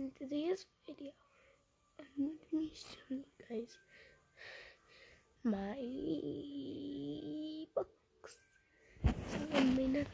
in today's video, I'm going to be showing you guys my books. Some may not